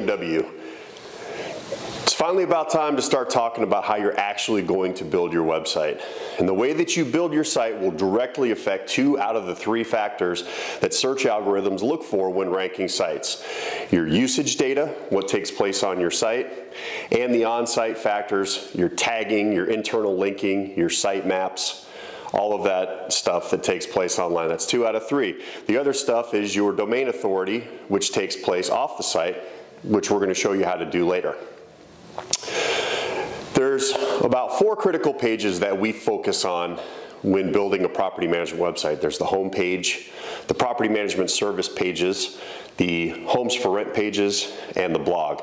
BMW. It's finally about time to start talking about how you're actually going to build your website. And the way that you build your site will directly affect two out of the three factors that search algorithms look for when ranking sites. Your usage data, what takes place on your site, and the on-site factors, your tagging, your internal linking, your site maps, all of that stuff that takes place online. That's two out of three. The other stuff is your domain authority, which takes place off the site, which we're going to show you how to do later. There's about four critical pages that we focus on when building a property management website. There's the home page, the property management service pages, the homes for rent pages, and the blog.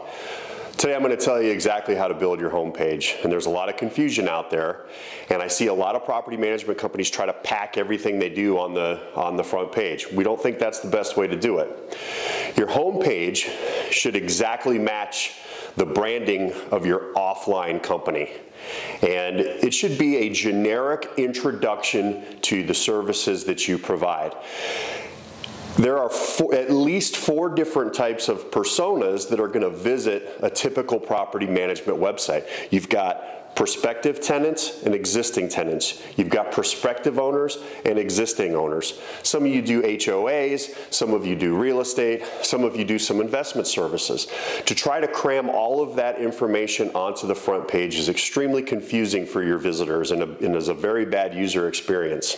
Today I'm going to tell you exactly how to build your home page. And there's a lot of confusion out there. And I see a lot of property management companies try to pack everything they do on the, on the front page. We don't think that's the best way to do it. Your home page should exactly match the branding of your offline company. And it should be a generic introduction to the services that you provide. There are four, at least four different types of personas that are going to visit a typical property management website. You've got prospective tenants and existing tenants. You've got prospective owners and existing owners. Some of you do HOAs, some of you do real estate, some of you do some investment services. To try to cram all of that information onto the front page is extremely confusing for your visitors and, a, and is a very bad user experience.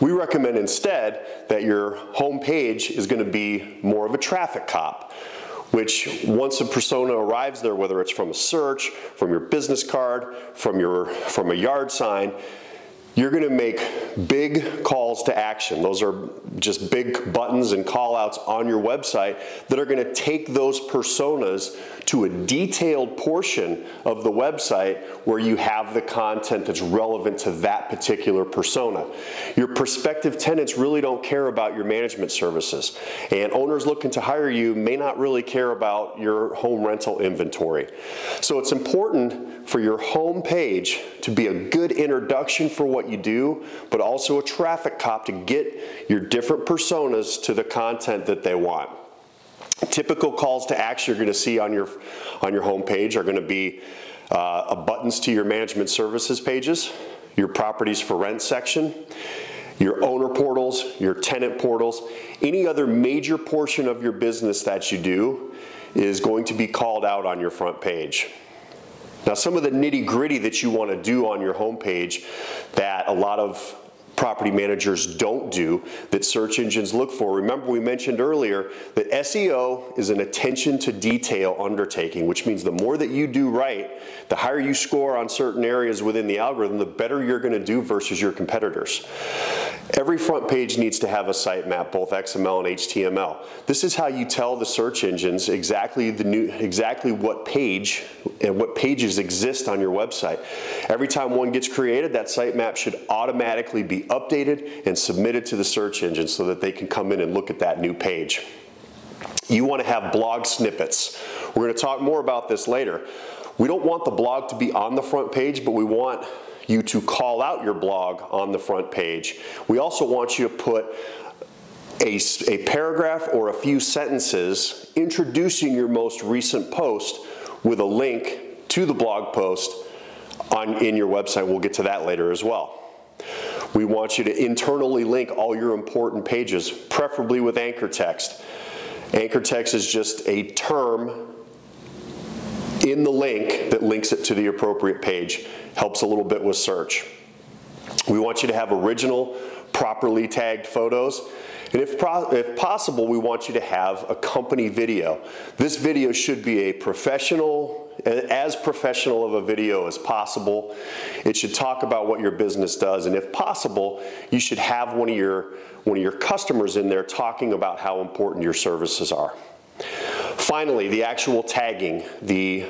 We recommend instead that your home page is going to be more of a traffic cop, which once a persona arrives there, whether it's from a search, from your business card, from, your, from a yard sign, you're going to make big calls to action. Those are just big buttons and call outs on your website that are going to take those personas to a detailed portion of the website where you have the content that's relevant to that particular persona. Your prospective tenants really don't care about your management services, and owners looking to hire you may not really care about your home rental inventory. So it's important for your home page to be a good introduction for what you do, but also a traffic cop to get your different personas to the content that they want. Typical calls to action you're going to see on your on your home page are going to be uh, buttons to your management services pages, your properties for rent section, your owner portals, your tenant portals, any other major portion of your business that you do is going to be called out on your front page. Now some of the nitty gritty that you want to do on your homepage that a lot of property managers don't do that search engines look for. Remember we mentioned earlier that SEO is an attention to detail undertaking, which means the more that you do right, the higher you score on certain areas within the algorithm, the better you're gonna do versus your competitors. Every front page needs to have a sitemap, both XML and HTML. This is how you tell the search engines exactly the new, exactly what page and what pages exist on your website. Every time one gets created, that sitemap should automatically be updated and submitted to the search engine so that they can come in and look at that new page. You want to have blog snippets. We're going to talk more about this later. We don't want the blog to be on the front page, but we want you to call out your blog on the front page. We also want you to put a, a paragraph or a few sentences introducing your most recent post with a link to the blog post on, in your website. We'll get to that later as well. We want you to internally link all your important pages, preferably with anchor text. Anchor text is just a term in the link that links it to the appropriate page. Helps a little bit with search. We want you to have original, properly tagged photos. And if, if possible, we want you to have a company video. This video should be a professional, as professional of a video as possible. It should talk about what your business does. And if possible, you should have one of your, one of your customers in there talking about how important your services are. Finally, the actual tagging, the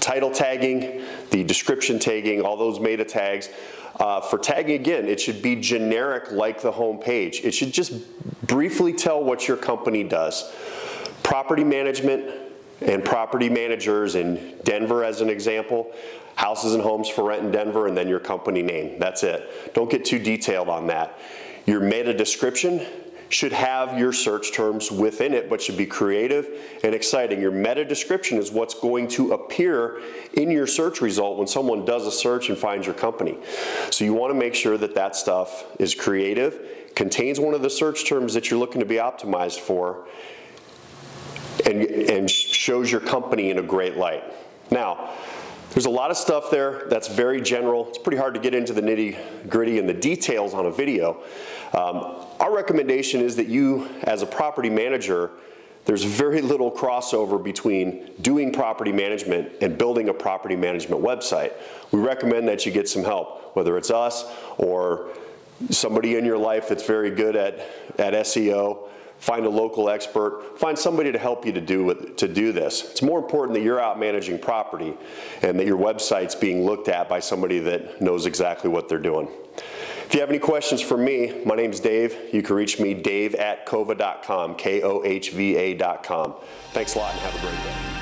title tagging, the description tagging, all those meta tags. Uh, for tagging again, it should be generic like the home page. It should just briefly tell what your company does. Property management and property managers in Denver as an example, houses and homes for rent in Denver, and then your company name. That's it. Don't get too detailed on that. Your meta description should have your search terms within it, but should be creative and exciting. Your meta description is what's going to appear in your search result when someone does a search and finds your company. So you wanna make sure that that stuff is creative, contains one of the search terms that you're looking to be optimized for, and, and shows your company in a great light. Now, there's a lot of stuff there that's very general. It's pretty hard to get into the nitty gritty and the details on a video. Um, our recommendation is that you, as a property manager, there's very little crossover between doing property management and building a property management website. We recommend that you get some help, whether it's us or somebody in your life that's very good at, at SEO find a local expert, find somebody to help you to do, to do this. It's more important that you're out managing property and that your website's being looked at by somebody that knows exactly what they're doing. If you have any questions for me, my name's Dave. You can reach me, dave at kohva.com, K-O-H-V-A.com. Thanks a lot and have a great day.